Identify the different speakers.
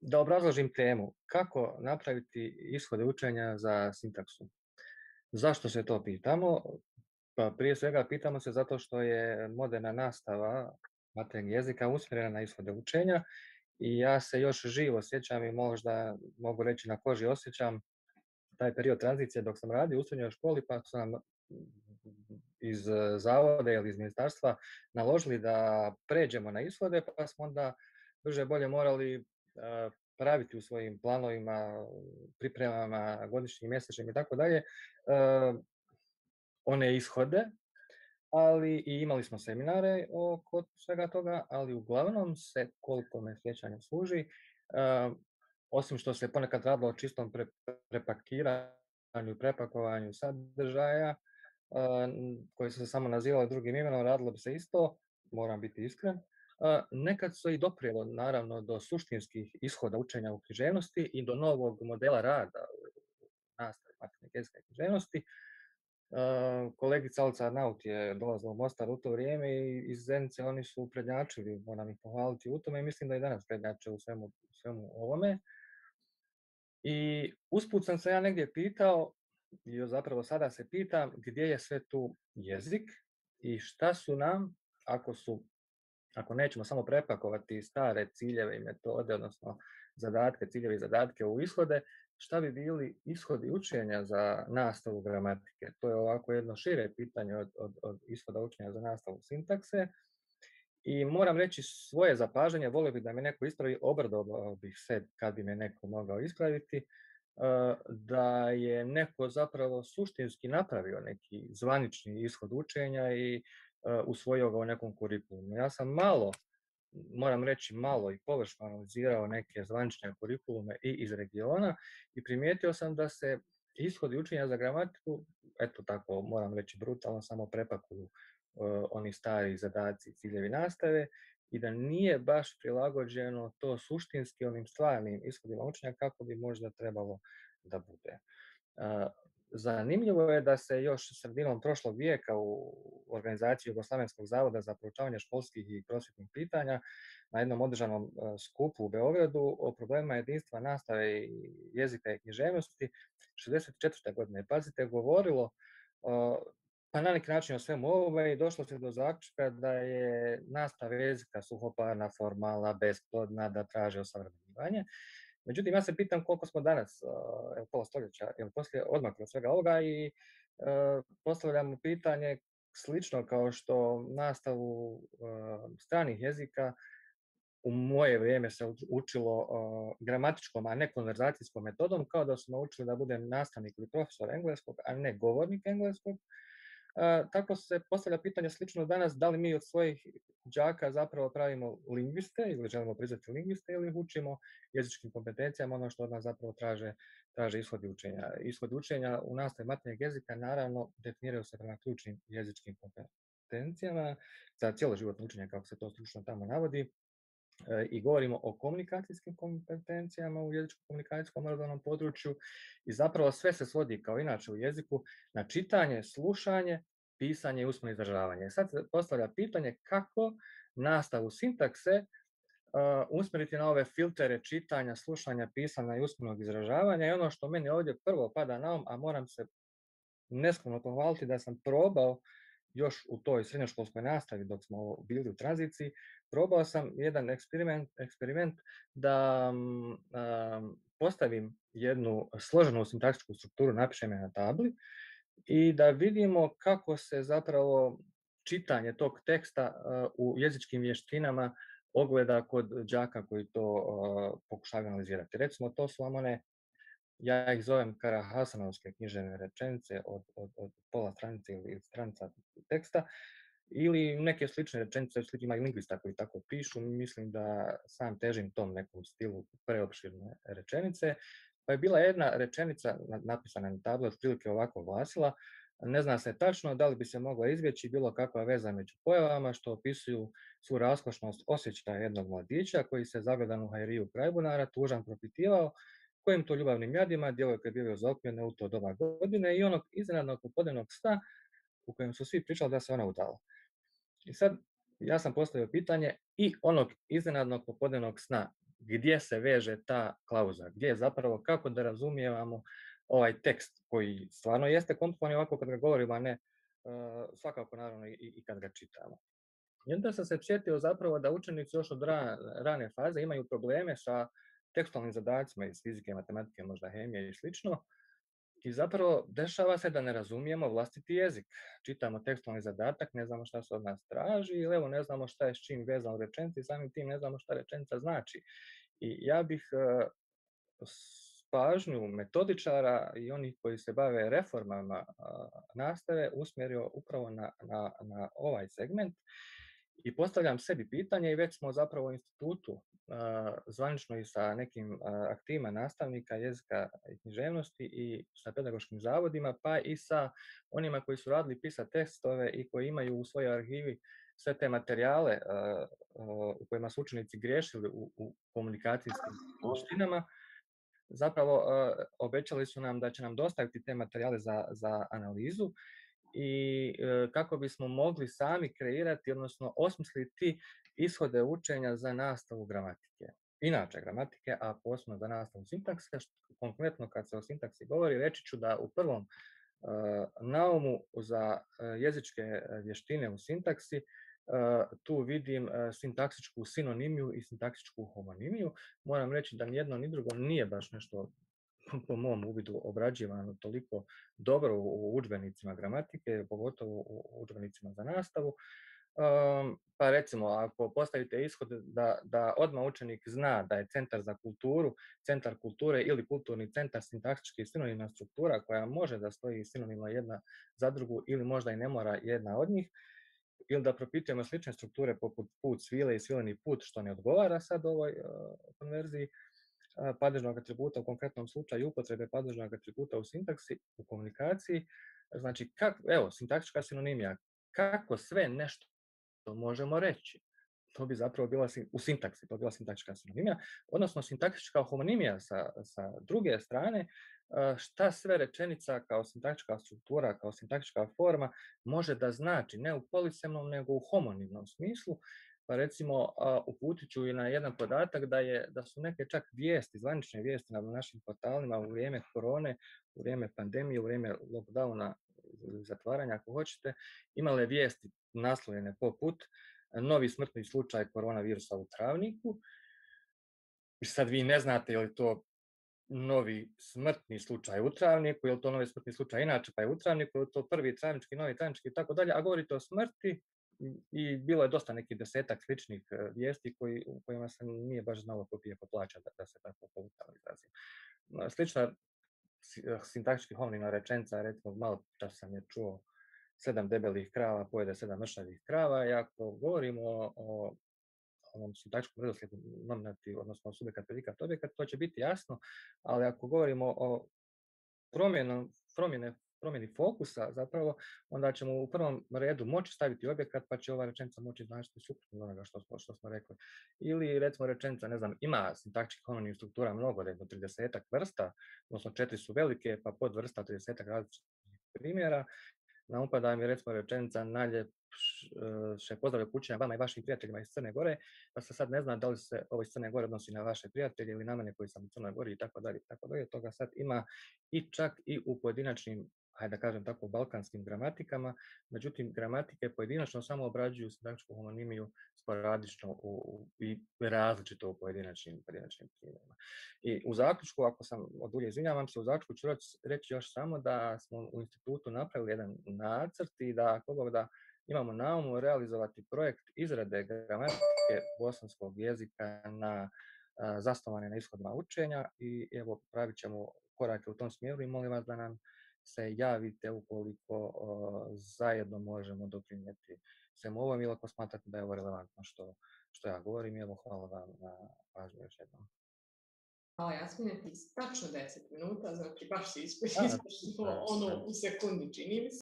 Speaker 1: Da obrazložim temu, kako napraviti ishode učenja za sintaksu. Zašto se to pitamo? Pa prije svega pitamo se zato što je moderna nastava maternjeg jezika usmjerena na ishode učenja i ja se još živo sjećam i možda mogu reći na koži osjećam taj period tranzicije dok sam radio u srednjoj školi pa su nam iz zavoda ili iz ministarstva naložili da pređemo na ishode pa smo onda brže bolje morali praviti u svojim planovima, pripremama, godišnjim, mjesečnim i tako dalje, one ishode, ali i imali smo seminare oko svega toga, ali uglavnom se, koliko me sjećanje služi, osim što se ponekad radilo o čistom prepakiranju prepakovanju sadržaja, koji su se samo nazivali drugim imenom, radilo bi se isto, moram biti iskren, Nekad se i doprijelo naravno do suštinskih ishoda učenja u književnosti i do novog modela rada u nastavi matematika i književnosti. Kolegica Alca Arnaut je dolazila u Mostar u to vrijeme i iz Zenice oni su prednjačili, moram ih pohvaliti u tome i mislim da i danas prednjače u svemu, svemu ovome. I usput sam se ja negdje pitao, i zapravo sada se pitam, gdje je sve tu jezik i šta su nam, ako su ako nećemo samo prepakovati stare ciljeve i metode, odnosno zadatke, ciljeve i zadatke u ishode, šta bi bili ishodi učenja za nastavu gramatike? To je ovako jedno šire pitanje od, od, od ishoda učenja za nastavu sintakse. I moram reći svoje zapažanje, volio bih da me neko ispravi, obradovao bih se kad bi me neko mogao ispraviti, eh, da je neko zapravo suštinski napravio neki zvanični ishod učenja i E, usvojio ga u nekom kurikulumu. Ja sam malo, moram reći malo i površno analizirao neke zvanične kurikulume i iz regiona i primijetio sam da se ishodi učenja za gramatiku, eto tako moram reći brutalno, samo prepakuju uh, oni stari zadaci ciljevi nastave i da nije baš prilagođeno to suštinski onim stvarnim ishodima učenja kako bi možda trebalo da bude. Uh, Zanimljivo je da se još sredinom prošlog vijeka u organizaciji Jugoslavenskog zavoda za proučavanje školskih i prosvjetnih pitanja na jednom održanom e, skupu u Beogradu o problemima jedinstva nastave i jezika i književnosti 64. godine. Pazite, govorilo pa na neki način o svemu ovome i došlo se do zaključka da je nastava jezika suhoparna, formalna, besplodna, da traže osavremenjivanje. Međutim, ja se pitam koliko smo danas, evo pola stoljeća, ili poslije odmakli od svega ovoga i postavljamo pitanje slično kao što nastavu stranih jezika u moje vrijeme se učilo gramatičkom, a ne konverzacijskom metodom, kao da smo učili da budem nastavnik ili profesor engleskog, a ne govornik engleskog, tako se postavlja pitanje slično danas, da li mi od svojih đaka zapravo pravimo lingviste ili želimo priznati lingviste ili učimo jezičkim kompetencijama ono što od nas zapravo traže, traže ishodi učenja. Ishodi učenja u nastavi maternjeg jezika naravno definiraju se prema ključnim jezičkim kompetencijama za cijelo životno učenje, kako se to stručno tamo navodi, E, i govorimo o komunikacijskim kompetencijama u jezičko-komunikacijskom obrazovnom području i zapravo sve se svodi kao inače u jeziku na čitanje, slušanje, pisanje i usmeno izražavanje. Sad se postavlja pitanje kako nastavu sintakse uh, usmjeriti na ove filtere čitanja, slušanja, pisanja i usmenog izražavanja i ono što meni ovdje prvo pada na um, a moram se neskromno pohvaliti da sam probao još u toj srednjoškolskoj nastavi dok smo bili u tranziciji, probao sam jedan eksperiment, eksperiment da um, postavim jednu složenu sintaksičku strukturu, napišem je na tabli i da vidimo kako se zapravo čitanje tog teksta u jezičkim vještinama ogleda kod đaka koji to uh, pokušavaju analizirati. Recimo, to su vam one ja ih zovem karahasanovske književne rečenice od, od, od pola stranice ili stranica teksta, ili neke slične rečenice, ima i lingvista koji tako pišu, mislim da sam težim tom nekom stilu preopširne rečenice, pa je bila jedna rečenica napisana na tablu, otprilike ovako glasila, ne zna se tačno da li bi se mogla izbjeći bilo kakva veza među pojavama što opisuju svu raskošnost osjećaja jednog mladića koji se zagledan u hajriju krajbunara tužan propitivao kojim to ljubavnim jadima djevojka je bilo zaokljene u to doba godine i onog iznenadnog popodnevnog sna u kojem su svi pričali da se ona udala. I sad ja sam postavio pitanje i onog iznenadnog popodnevnog sna. gdje se veže ta klauza, gdje je zapravo, kako da razumijevamo ovaj tekst koji stvarno jeste komplikovan ovako kad ga govorimo, a ne svakako naravno i kad ga čitamo. I onda sam se sjetio zapravo da učenici još od rane faze imaju probleme sa tekstualnim zadacima iz fizike, matematike, možda hemije i slično. I zapravo dešava se da ne razumijemo vlastiti jezik. Čitamo tekstualni zadatak, ne znamo šta se od nas traži ili evo ne znamo šta je s čim vezano u rečenici, samim tim ne znamo šta rečenica znači. I ja bih pažnju metodičara i onih koji se bave reformama nastave usmjerio upravo na, na, na ovaj segment i postavljam sebi pitanje i već smo zapravo u institutu zvanično i sa nekim aktivima nastavnika jezika i književnosti i sa pedagoškim zavodima, pa i sa onima koji su radili PISA testove i koji imaju u svojoj arhivi sve te materijale u kojima su učenici griješili u, komunikacijskim vještinama, zapravo obećali su nam da će nam dostaviti te materijale za, za analizu i e, kako bismo mogli sami kreirati, odnosno osmisliti ishode učenja za nastavu gramatike. Inače gramatike, a posebno za nastavu sintakse, konkretno kad se o sintaksi govori, reći ću da u prvom e, naumu za e, jezičke vještine u sintaksi tu vidim sintaksičku sinonimiju i sintaksičku homonimiju. Moram reći da ni jedno ni drugo nije baš nešto po mom uvidu obrađivano toliko dobro u udžbenicima gramatike, pogotovo u udžbenicima za nastavu. pa recimo, ako postavite ishod da, da odmah učenik zna da je centar za kulturu, centar kulture ili kulturni centar sintaksički sinonimna struktura koja može da stoji sinonimno jedna za drugu ili možda i ne mora jedna od njih, ili da propitujemo slične strukture poput put svile i svileni put, što ne odgovara sad ovoj konverziji, padežnog atributa u konkretnom slučaju upotrebe padežnog atributa u sintaksi, u komunikaciji. Znači, kak, evo, sintaktička sinonimija, kako sve nešto možemo reći, to bi zapravo bila u sintaksi, to bi bila sintaktička sinonimija, odnosno sintaktička homonimija sa, sa druge strane, šta sve rečenica kao sintaktička struktura, kao sintaktička forma može da znači, ne u polisemnom, nego u homonimnom smislu, pa recimo uputit ću i na jedan podatak da, je, da su neke čak vijesti, zvanične vijesti na našim portalima u vrijeme korone, u vrijeme pandemije, u vrijeme lockdowna, zatvaranja ako hoćete, imale vijesti naslovljene poput novi smrtni slučaj koronavirusa u travniku. I sad vi ne znate je li to novi smrtni slučaj u travniku, je li to novi smrtni slučaj inače pa je u travniku, je li to prvi travnički, novi travnički i tako dalje, a govorite o smrti, i bilo je dosta nekih desetak sličnih e, vijesti koji, u kojima se nije baš znalo ko pije plaća, da, da se tako povutalo izrazim. Slična e, sintaktički homnina rečenca, recimo malo čas sam je čuo sedam debelih krava pojede sedam mršavih krava i ako govorimo o, o onom sintaktičkom redoslijedu nominativ, odnosno subjekat, predikat, objekat, to će biti jasno, ali ako govorimo o promjene promjeni fokusa zapravo, onda ćemo u prvom redu moći staviti objekat, pa će ova rečenica moći značiti suprotno onoga što što smo rekli. Ili recimo rečenica, ne znam, ima sintaktičkih homonim struktura mnogo, da je do 30 vrsta, odnosno četiri su velike, pa pod vrsta 30 različitih primjera. Na upada mi recimo rečenica najljep še pozdravlja kućenja vama i vašim prijateljima iz Crne Gore, pa se sad ne zna da li se ovo iz Crne Gore odnosi na vaše prijatelje ili na mene koji sam u Crnoj Gori i tako dalje, tako dalje. Toga sad ima i čak i u pojedinačnim hajde da kažem tako, balkanskim gramatikama, međutim, gramatike pojedinačno samo obrađuju sintaktičku homonimiju sporadično u, i različito u pojedinačnim, pojedinačnim primjerima. I u zaključku, ako sam odulje izvinjavam se, u zaključku ću reći još samo da smo u institutu napravili jedan nacrt i da, ako da imamo na umu realizovati projekt izrade gramatike bosanskog jezika na zasnovane na ishodima učenja i evo pravit ćemo korake u tom smjeru i molim vas da nam se javite ukoliko zajedno možemo doprinijeti svemu ovom ili ako smatrate da je ovo relevantno što, što ja govorim. Evo, hvala vam na pažnju još jednom.
Speaker 2: Hvala Jasmine, ti tačno 10 minuta, znači baš si ispoštovao ono u sekundi čini mi se.